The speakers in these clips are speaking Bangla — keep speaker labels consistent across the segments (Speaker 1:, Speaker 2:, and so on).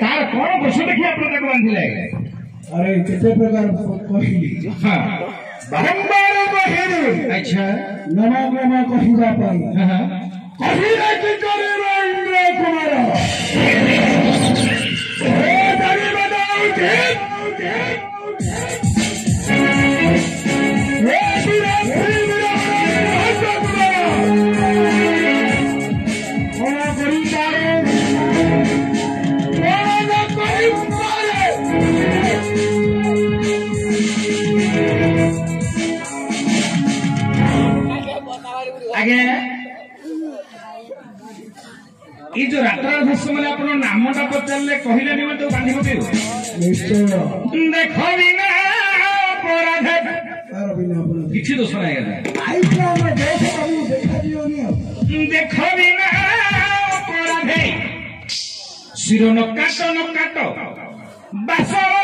Speaker 1: তার তারপরে প্রশ্ন দেখি আপনাদের তাকে
Speaker 2: আরে কেতে প্রকার কহিলি
Speaker 1: হ্যাঁ। বারম্বার কহিলি আচ্ছা
Speaker 2: নম নম কহিবা পাই কহিলে
Speaker 1: হ্যাঁ।
Speaker 2: কি করে রবীন্দ্র কুমার
Speaker 1: ଏଇ ଯୋଉ ରାତ୍ରାଧା ସେମାନେ ଆପଣ ନାମଟା ପଚାରିଲେ କହିଲେନି ମାନେ ତାକୁ ବାନ୍ଧି ପକେଇବ ଦେଖ ବିନା ଅପରାଧ କିଛି ଦୋଷ ନାହିଁ ଦେଖ ବିନା ଅପରାଧ ଶିର ନ କାଟ ନ କାଟ ବାସ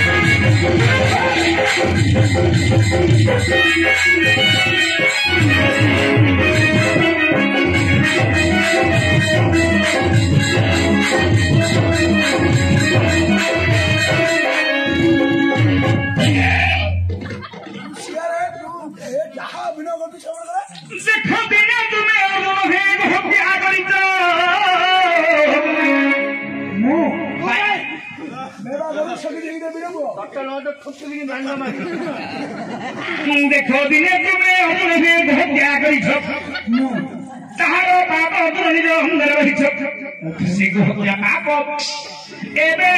Speaker 1: Thank you.
Speaker 3: দেখো
Speaker 1: দিনে তুমি অপরাধে হত্যা করিছ তাহার পাপ অপরাধীর অন্ধরে রহিছ শিশু হত্যা পাপ এবে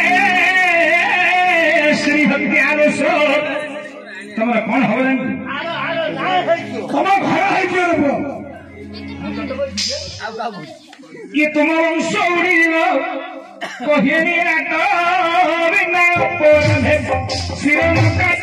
Speaker 1: শ্রী হত্যার স্রোত তোমার কোন হব জানি
Speaker 2: তোমার ঘর হয়েছিল
Speaker 1: ইয়ে তোমার অংশ উড়িয়ে কহিয়ে নিয়ে রাখ Take that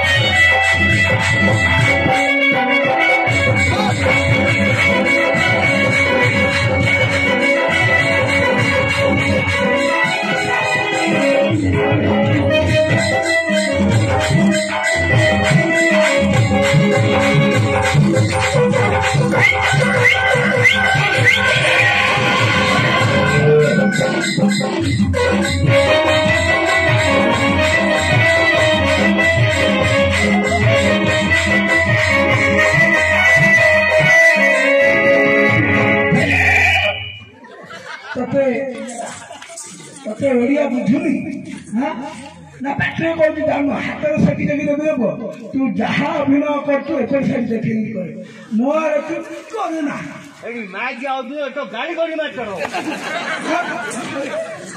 Speaker 2: ସେ ଓଡ଼ିଆ ବୁଝୁନି ନା ପାଟିରେ କରୁଛି ଜାଣୁ ହାତରେ ସେଠି ଦେଖି ଦେବି ଦେବ ତୁ ଯାହା ଅଭିନୟ କରୁଛୁ ଏପଟ ସେଠି ଦେଖିକି କରେ ମୋ ତୁ କରେ ନା
Speaker 3: ଏଠି ମାଇକି ଆଉଥିବ ତ ଗାଳି କରି ମାଛ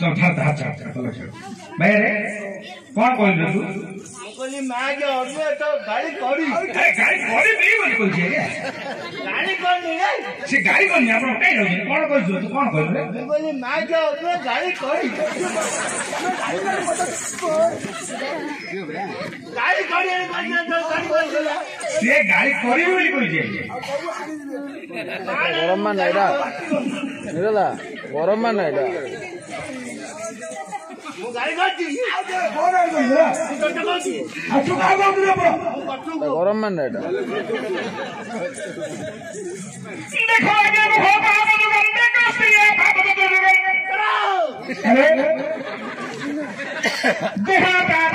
Speaker 1: ঠাতা হাতা হাতা লক্ষ ভাই রে কোন কইলু তু
Speaker 3: কলি মা গে অরবে তো গাড়ি করি
Speaker 1: গাড়ি করি বি বলি কইছে
Speaker 3: রে
Speaker 1: সে গাড়ি করি গাড়ি করি
Speaker 3: গরম মান
Speaker 4: গরম মান এটা গরম মান এটা
Speaker 1: देखा पाप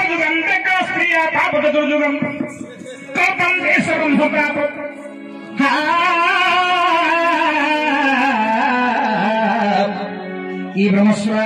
Speaker 1: दुर्गम देखा स्त्री पाप दुर्गम कपम देशम पाप ఈ బ్రహ్మస్వా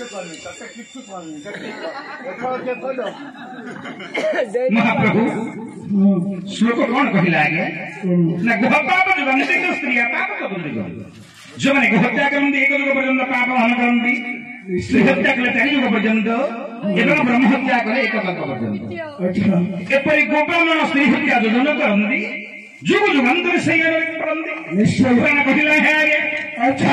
Speaker 3: મહાપ્રભુ
Speaker 1: શ્લોકો કોણ કહેલા ગયા ના ગુહ પાપ નિબંધે તો સ્ત્રીયા પાપ કબંધ जो मैंने हत्या करते एक जुग पर्यंत पाप हन करती
Speaker 2: स्त्री हत्या
Speaker 1: कले चार जुग पर्यंत এবং ব্রহ্ম হত্যা করে এক পাপ পর্যন্ত এপরি গোব্রাহ্মণ স্ত্রী হত্যা যোজন করতে যুগ যুগান্তরে সেই করতে
Speaker 2: নিশ্চয়
Speaker 1: কহিলা হ্যাঁ
Speaker 2: আচ্ছা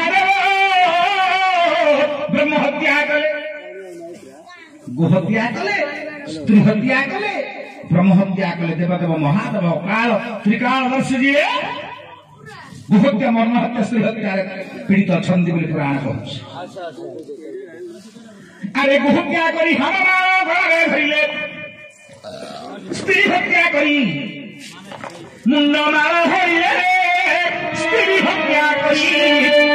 Speaker 1: গুহত্যা কলে স্ত্রী হত্যা কলে ব্রহ্ম হত্যা কলে দেবদেব মহাদেব কাল ত্রিকাল বর্ষ যিয়ে গোহত্যা মর্ম হত্যা স্ত্রী হত্যার পীড়িত অছন্তি বলে পুরাণ কହୁଛି আরে গুহত্যা করি হামরা ঘরে ধরিলে স্ত্রী হত্যা করি মুন্ড মাল হইলে স্ত্রী হত্যা করি